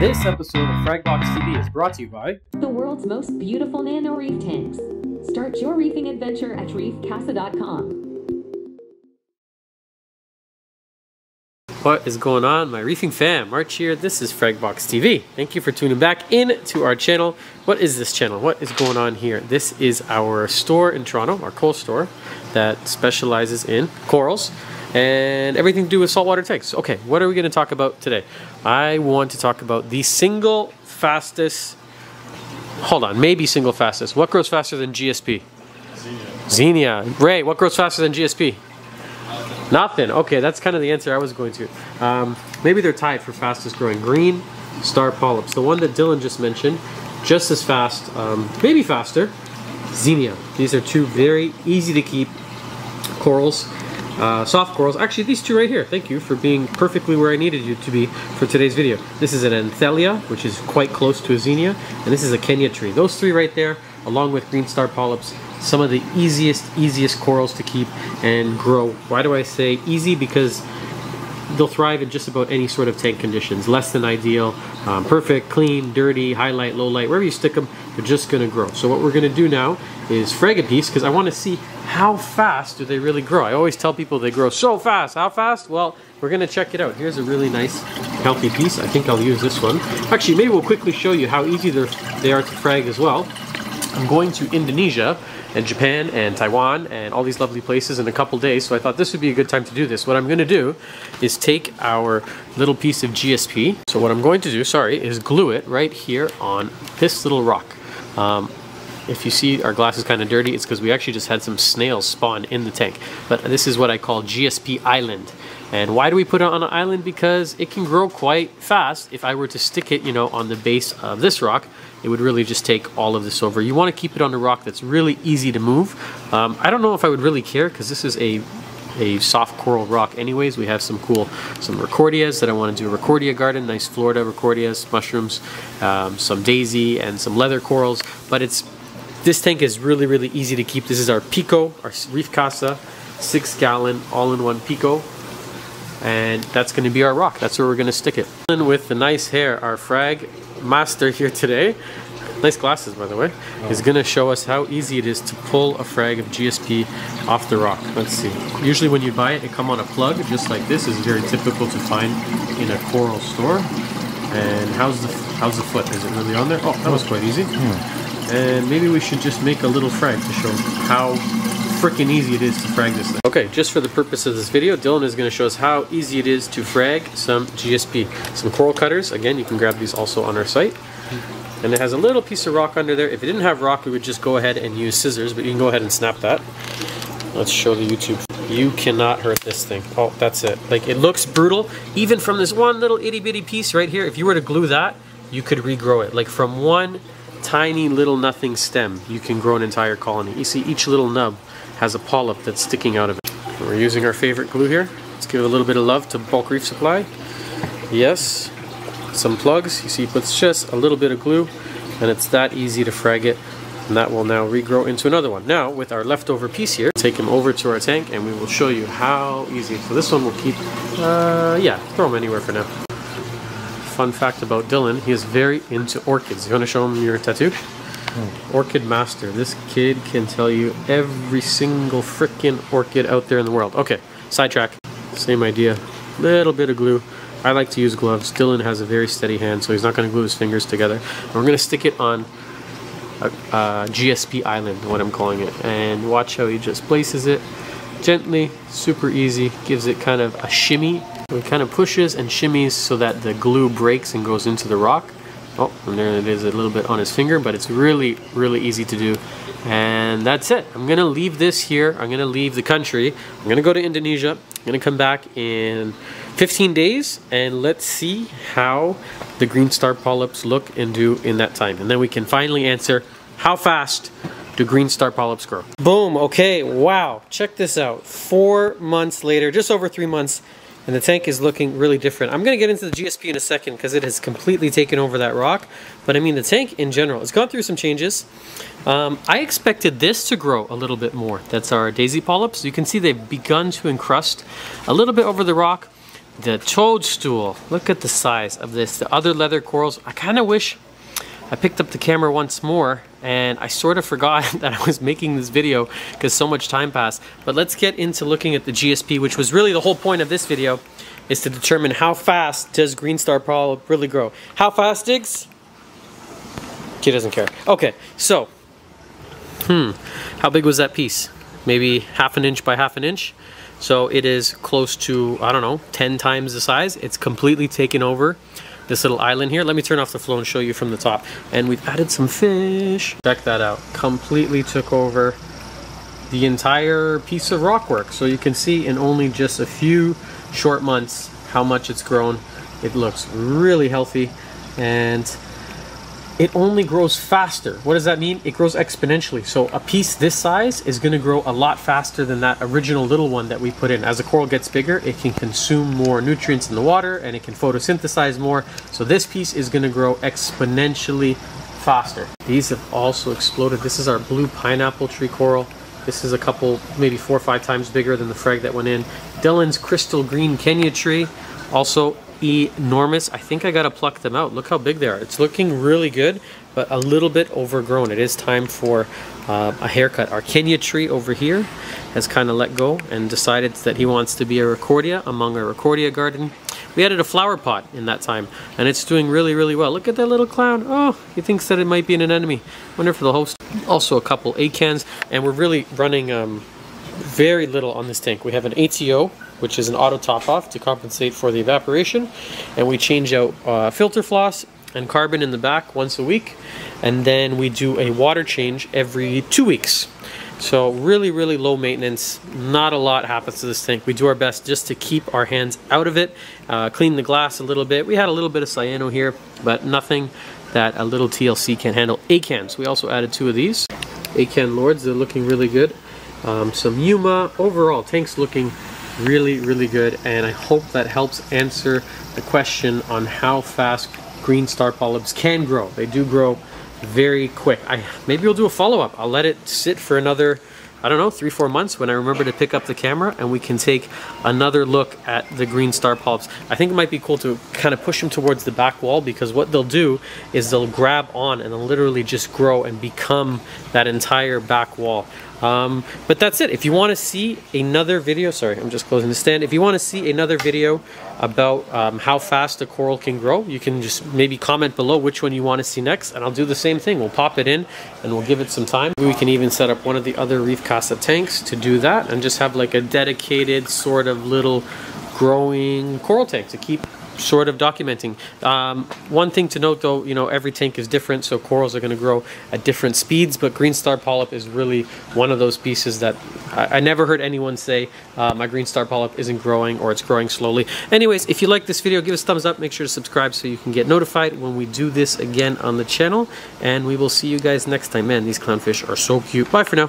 This episode of Fragbox TV is brought to you by the world's most beautiful nano reef tanks. Start your reefing adventure at reefcasa.com. What is going on, my reefing fam? March here. This is Fragbox TV. Thank you for tuning back in to our channel. What is this channel? What is going on here? This is our store in Toronto, our coal store that specializes in corals and everything to do with saltwater tanks. Okay, what are we going to talk about today? I want to talk about the single fastest, hold on, maybe single fastest. What grows faster than GSP? Xenia. Xenia. Ray, what grows faster than GSP? Nothing. Nothing. Okay, that's kind of the answer I was going to. Um, maybe they're tied for fastest growing. Green star polyps, the one that Dylan just mentioned, just as fast, um, maybe faster. Xenia. These are two very easy to keep corals uh, soft corals. Actually, these two right here. Thank you for being perfectly where I needed you to be for today's video. This is an Anthelia, which is quite close to a Xenia, and this is a Kenya tree. Those three right there, along with green star polyps, some of the easiest, easiest corals to keep and grow. Why do I say easy? Because they'll thrive in just about any sort of tank conditions. Less than ideal, um, perfect, clean, dirty, highlight, low light, wherever you stick them, they're just gonna grow. So what we're gonna do now is frag a piece because I wanna see how fast do they really grow. I always tell people they grow so fast. How fast? Well, we're gonna check it out. Here's a really nice, healthy piece. I think I'll use this one. Actually, maybe we'll quickly show you how easy they are to frag as well. I'm going to Indonesia and Japan and Taiwan and all these lovely places in a couple days. So I thought this would be a good time to do this. What I'm going to do is take our little piece of GSP. So what I'm going to do, sorry, is glue it right here on this little rock. Um, if you see our glass is kind of dirty, it's because we actually just had some snails spawn in the tank. But this is what I call GSP Island. And why do we put it on an island? Because it can grow quite fast. If I were to stick it, you know, on the base of this rock, it would really just take all of this over. You want to keep it on a rock that's really easy to move. Um, I don't know if I would really care because this is a a soft coral rock anyways. We have some cool, some Ricordeas that I want to do a Ricordea garden, nice Florida Ricordeas, mushrooms, um, some daisy and some leather corals. But it's, this tank is really, really easy to keep. This is our Pico, our Reef Casa, six gallon all-in-one Pico and that's going to be our rock. That's where we're going to stick it. And with the nice hair, our frag master here today, nice glasses by the way, oh. is going to show us how easy it is to pull a frag of GSP off the rock. Let's see. Usually when you buy it, it come on a plug just like this. is very typical to find in a coral store. And how's the how's the foot? Is it really on there? Oh, that was quite easy. Hmm. And maybe we should just make a little frag to show how freaking easy it is to frag this thing. Okay, just for the purpose of this video, Dylan is going to show us how easy it is to frag some GSP. Some coral cutters, again, you can grab these also on our site. And it has a little piece of rock under there. If it didn't have rock, we would just go ahead and use scissors, but you can go ahead and snap that. Let's show the YouTube. You cannot hurt this thing. Oh, that's it. Like, it looks brutal. Even from this one little itty bitty piece right here, if you were to glue that, you could regrow it. Like, from one tiny little nothing stem, you can grow an entire colony. You see each little nub has a polyp that's sticking out of it. We're using our favorite glue here. Let's give it a little bit of love to Bulk Reef Supply. Yes, some plugs. You see puts just a little bit of glue and it's that easy to frag it and that will now regrow into another one. Now with our leftover piece here, take him over to our tank and we will show you how easy. So this one will keep, uh, yeah, throw him anywhere for now. Fun fact about Dylan, he is very into orchids. You want to show him your tattoo? Hmm. Orchid Master. This kid can tell you every single freaking orchid out there in the world. Okay, sidetrack. Same idea. Little bit of glue. I like to use gloves. Dylan has a very steady hand, so he's not going to glue his fingers together. And we're going to stick it on uh, uh, a, a GSP island, what I'm calling it. And watch how he just places it gently, super easy. Gives it kind of a shimmy. It kind of pushes and shimmies so that the glue breaks and goes into the rock. Oh, and there it is a little bit on his finger, but it's really, really easy to do. And that's it. I'm gonna leave this here. I'm gonna leave the country. I'm gonna go to Indonesia. I'm gonna come back in 15 days and let's see how the green star polyps look and do in that time. And then we can finally answer how fast do green star polyps grow. Boom, okay, wow. Check this out. Four months later, just over three months, and the tank is looking really different. I'm going to get into the GSP in a second because it has completely taken over that rock. But I mean, the tank in general, it's gone through some changes. Um, I expected this to grow a little bit more. That's our daisy polyps. You can see they've begun to encrust a little bit over the rock. the toadstool. Look at the size of this. The other leather corals, I kind of wish I picked up the camera once more and I sort of forgot that I was making this video because so much time passed. But let's get into looking at the GSP, which was really the whole point of this video, is to determine how fast does Green Star Polyp really grow. How fast, Diggs? He doesn't care. Okay, so, hmm, how big was that piece? Maybe half an inch by half an inch? So it is close to, I don't know, 10 times the size. It's completely taken over this little island here. Let me turn off the flow and show you from the top. And we've added some fish. Check that out. Completely took over the entire piece of rockwork. So you can see in only just a few short months how much it's grown. It looks really healthy and it only grows faster. What does that mean? It grows exponentially. So a piece this size is going to grow a lot faster than that original little one that we put in. As the coral gets bigger, it can consume more nutrients in the water and it can photosynthesize more. So this piece is going to grow exponentially faster. These have also exploded. This is our blue pineapple tree coral. This is a couple, maybe four or five times bigger than the frag that went in. Dylan's crystal green Kenya tree, also enormous. I think I gotta pluck them out. Look how big they are. It's looking really good, but a little bit overgrown. It is time for uh, a haircut. Our Kenya tree over here has kind of let go and decided that he wants to be a Ricordea among our Ricordea garden. We added a flower pot in that time, and it's doing really, really well. Look at that little clown. Oh, he thinks that it might be an anemone. Wonder if the host. Also a couple acans, and we're really running um, very little on this tank. We have an ATO, which is an auto top off to compensate for the evaporation. And we change out uh, filter floss and carbon in the back once a week. And then we do a water change every two weeks. So really, really low maintenance. Not a lot happens to this tank. We do our best just to keep our hands out of it, uh, clean the glass a little bit. We had a little bit of cyano here, but nothing that a little TLC can handle. Acans, we also added two of these. Acan Lords, they're looking really good. Um, some Yuma. Overall, tank's looking really, really good. And I hope that helps answer the question on how fast green star polyps can grow. They do grow very quick. I Maybe we'll do a follow-up. I'll let it sit for another I don't know, three, four months when I remember to pick up the camera and we can take another look at the green star polyps. I think it might be cool to kind of push them towards the back wall because what they'll do is they'll grab on and they'll literally just grow and become that entire back wall. Um, but that's it. If you want to see another video, sorry, I'm just closing the stand. If you want to see another video about um, how fast a coral can grow, you can just maybe comment below which one you want to see next, and I'll do the same thing. We'll pop it in and we'll give it some time. We can even set up one of the other Reef Casa tanks to do that and just have like a dedicated sort of little growing coral tank to keep sort of documenting. Um, one thing to note though, you know, every tank is different, so corals are going to grow at different speeds, but green star polyp is really one of those pieces that I, I never heard anyone say uh, my green star polyp isn't growing or it's growing slowly. Anyways, if you like this video, give us a thumbs up, make sure to subscribe so you can get notified when we do this again on the channel, and we will see you guys next time. Man, these clownfish are so cute. Bye for now.